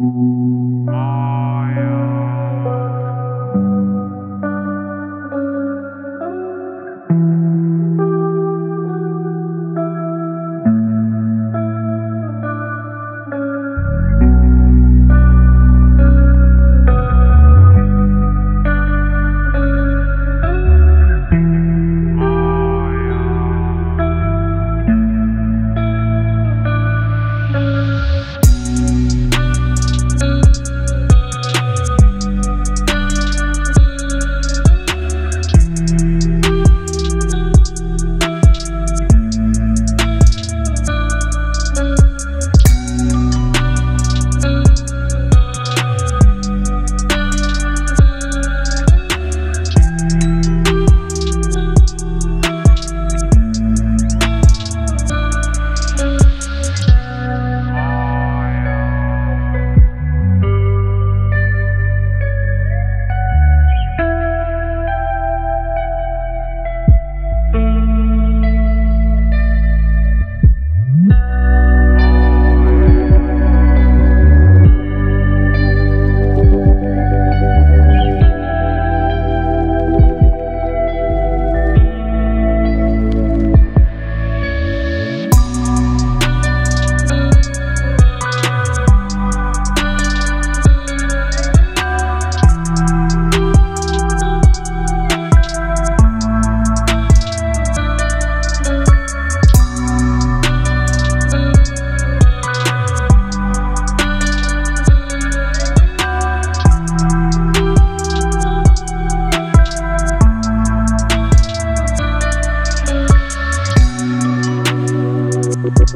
Mm-hmm.